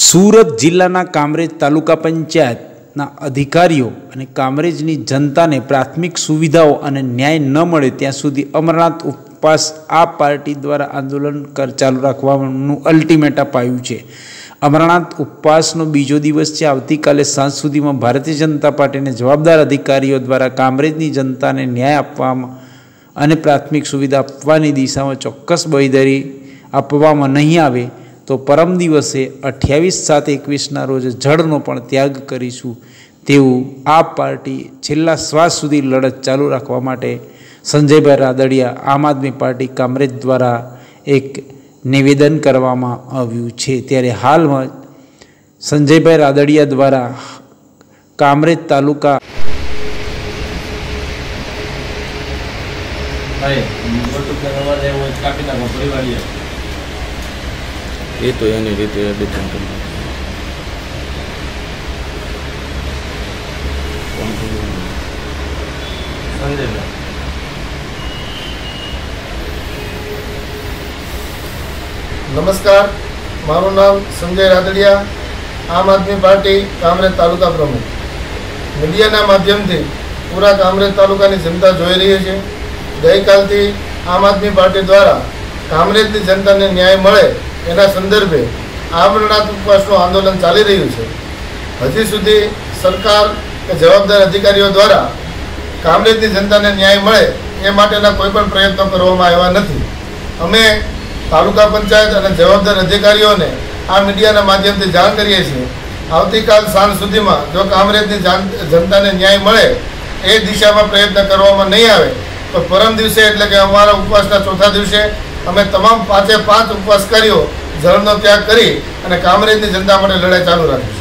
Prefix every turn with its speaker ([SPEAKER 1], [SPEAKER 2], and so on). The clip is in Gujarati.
[SPEAKER 1] સુરત જિલ્લાના કામરેજ તાલુકા પંચાયતના અધિકારીઓ અને કામરેજની જનતાને પ્રાથમિક સુવિધાઓ અને ન્યાય ન મળે ત્યાં સુધી અમરનાથ ઉપવાસ આ પાર્ટી દ્વારા આંદોલન કર, ચાલુ રાખવાનું અલ્ટિમેટ અપાયું છે. અમરનાથ ઉપવાસનો બીજો દિવસ છે. આવતીકાલે સાંજ સુધીમાં ભારતીય જનતા પાર્ટીને જવાબદાર અધિકારીઓ દ્વારા કામરેજની જનતાને ન્યાય આપવામાં અને પ્રાથમિક સુવિધા આપવાની દિશામાં ચોક્કસ બહીદારી આપવામાં નહીં આવે તો પરમ દિવસે અઠ્યાવીસ સાત એકવીસના રોજ જળનો પણ ત્યાગ કરીશું તેવું આ પાર્ટી છેલ્લા શ્વાસ સુધી લડત ચાલુ રાખવા માટે સંજયભાઈ રાદડિયા આમ આદમી પાર્ટી કામરેજ દ્વારા એક નિવેદન કરવામાં આવ્યું છે. ત્યારે હાલમાં સંજયભાઈ રાદડિયા દ્વારા કામરેજ તાલુકા
[SPEAKER 2] કાપી નાખો પરિવારીએ
[SPEAKER 3] એ તો એની રીતે
[SPEAKER 4] નમસ્કાર, મારું નામ સંજય રાદડિયા, આમ આદમી પાર્ટી કામરેજ તાલુકા પ્રમુખ. મીડિયાના માધ્યમથી પૂરા કામરેજ તાલુકાની જનતા જોઈ રહી છે. ગઈકાલથી આમ આદમી પાર્ટી દ્વારા કામરેજની જનતાને ન્યાય મળે એના સંદર્ભે આમરણાથ ઉપવાસનું આંદોલન ચાલી રહ્યું છે. હજી સુધી સરકાર કે જવાબદાર અધિકારીઓ દ્વારા કામરેજની જનતાને ન્યાય મળે એ માટેના કોઈ પણ પ્રયત્નો કરવામાં આવ્યા નથી. અમે તાલુકા પંચાયત અને જવાબદાર અધિકારીઓને આ મીડિયાના માધ્યમથી જાણ કરીએ છીએ. આવતીકાલ સાંજ સુધીમાં જો કામરેજની જનતાને ન્યાય મળે એ દિશામાં પ્રયત્ન કરવામાં નહીં આવે, તો પરમ દિવસે એટલે કે અમારા ઉપવાસના ચોથા દિવસે અમે તમામ પાંચે પાંચ ઉપવાસ કર્યો, જળનો ત્યાગ કરી અને કામરેજની જનતા માટે લડાઈ ચાલુ રાખીશું